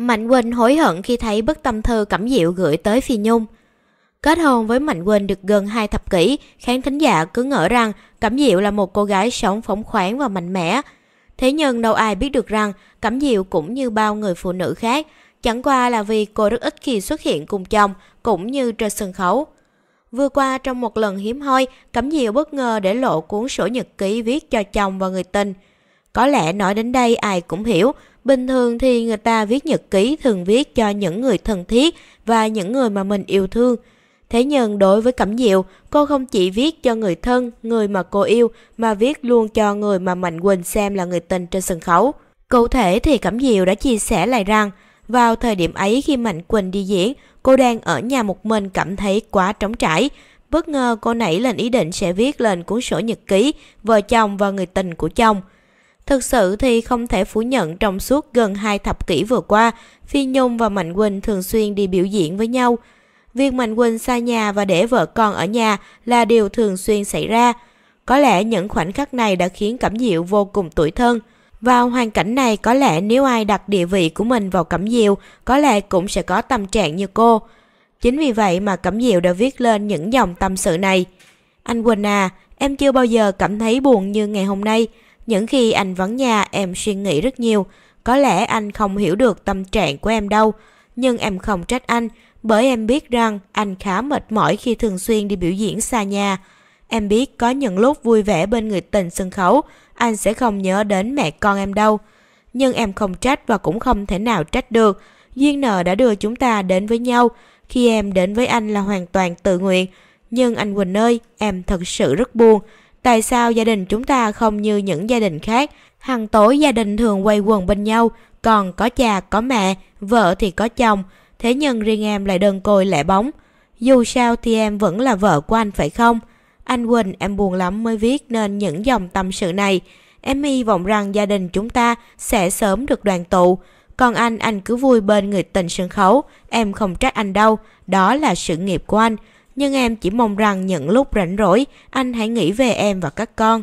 Mạnh Quỳnh hối hận khi thấy bức tâm thư Cẩm Diệu gửi tới Phi Nhung. Kết hôn với Mạnh Quỳnh được gần 2 thập kỷ, khán thính giả cứ ngỡ rằng Cẩm Diệu là một cô gái sống phóng khoáng và mạnh mẽ. Thế nhưng đâu ai biết được rằng Cẩm Diệu cũng như bao người phụ nữ khác, chẳng qua là vì cô rất ít khi xuất hiện cùng chồng cũng như trên sân khấu. Vừa qua trong một lần hiếm hoi, Cẩm Diệu bất ngờ để lộ cuốn sổ nhật ký viết cho chồng và người tình. Có lẽ nói đến đây ai cũng hiểu, bình thường thì người ta viết nhật ký thường viết cho những người thân thiết và những người mà mình yêu thương. Thế nhưng đối với Cẩm Diệu, cô không chỉ viết cho người thân, người mà cô yêu, mà viết luôn cho người mà Mạnh Quỳnh xem là người tình trên sân khấu. Cụ thể thì Cẩm Diệu đã chia sẻ lại rằng, vào thời điểm ấy khi Mạnh Quỳnh đi diễn, cô đang ở nhà một mình cảm thấy quá trống trải. Bất ngờ cô nảy lên ý định sẽ viết lên cuốn sổ nhật ký vợ chồng và người tình của chồng. Thực sự thì không thể phủ nhận trong suốt gần hai thập kỷ vừa qua, Phi Nhung và Mạnh Quỳnh thường xuyên đi biểu diễn với nhau. Việc Mạnh Quỳnh xa nhà và để vợ con ở nhà là điều thường xuyên xảy ra. Có lẽ những khoảnh khắc này đã khiến Cẩm Diệu vô cùng tủi thân. Vào hoàn cảnh này có lẽ nếu ai đặt địa vị của mình vào Cẩm Diệu, có lẽ cũng sẽ có tâm trạng như cô. Chính vì vậy mà Cẩm Diệu đã viết lên những dòng tâm sự này. Anh Quỳnh à, em chưa bao giờ cảm thấy buồn như ngày hôm nay. Những khi anh vắng nhà em suy nghĩ rất nhiều. Có lẽ anh không hiểu được tâm trạng của em đâu. Nhưng em không trách anh, bởi em biết rằng anh khá mệt mỏi khi thường xuyên đi biểu diễn xa nhà. Em biết có những lúc vui vẻ bên người tình sân khấu, anh sẽ không nhớ đến mẹ con em đâu. Nhưng em không trách và cũng không thể nào trách được. Duyên nợ đã đưa chúng ta đến với nhau. Khi em đến với anh là hoàn toàn tự nguyện. Nhưng anh Quỳnh ơi, em thật sự rất buồn. Tại sao gia đình chúng ta không như những gia đình khác? Hằng tối gia đình thường quay quần bên nhau, còn có cha, có mẹ, vợ thì có chồng. Thế nhưng riêng em lại đơn côi lẻ bóng. Dù sao thì em vẫn là vợ của anh phải không? Anh Quỳnh em buồn lắm mới viết nên những dòng tâm sự này. Em hy vọng rằng gia đình chúng ta sẽ sớm được đoàn tụ. Còn anh, anh cứ vui bên người tình sân khấu. Em không trách anh đâu. Đó là sự nghiệp của anh. Nhưng em chỉ mong rằng những lúc rảnh rỗi, anh hãy nghĩ về em và các con.